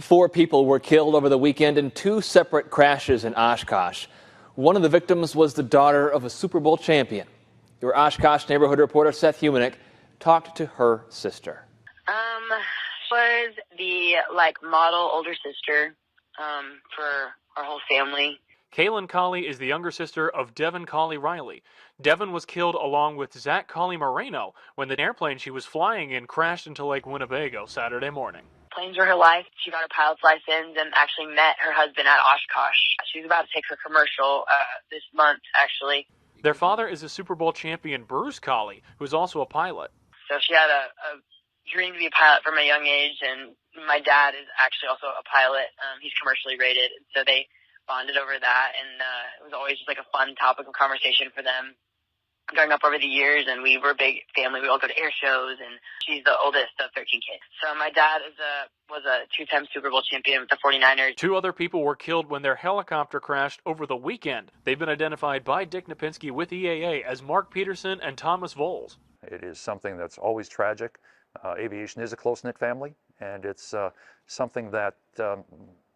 Four people were killed over the weekend in two separate crashes in Oshkosh. One of the victims was the daughter of a Super Bowl champion. Your Oshkosh neighborhood reporter Seth Humanick talked to her sister. Um, was the like model older sister um, for our whole family. Kaylin Collie is the younger sister of Devin Collie Riley. Devin was killed along with Zach Colley Moreno when the airplane she was flying in crashed into Lake Winnebago Saturday morning. Planes were her life. She got her pilot's license and actually met her husband at Oshkosh. She was about to take her commercial uh, this month, actually. Their father is a Super Bowl champion, Bruce Collie, who is also a pilot. So she had a, a dream to be a pilot from a young age, and my dad is actually also a pilot. Um, he's commercially rated, so they bonded over that, and uh, it was always just like a fun topic of conversation for them growing up over the years and we were a big family. We all go to air shows and she's the oldest of 13 kids. So my dad is a, was a two-time Super Bowl champion with the 49ers. Two other people were killed when their helicopter crashed over the weekend. They've been identified by Dick Knapinski with EAA as Mark Peterson and Thomas Voles. It is something that's always tragic. Uh, aviation is a close-knit family and it's uh, something that um,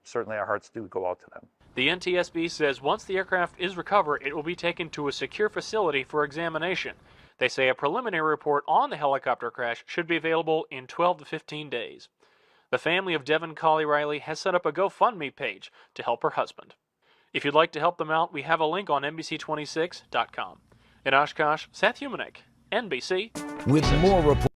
certainly our hearts do go out to them. The NTSB says once the aircraft is recovered, it will be taken to a secure facility for examination. They say a preliminary report on the helicopter crash should be available in 12 to 15 days. The family of Devin Collie Riley has set up a GoFundMe page to help her husband. If you'd like to help them out, we have a link on NBC26.com. In Oshkosh, Seth Humanick, NBC. With more reports.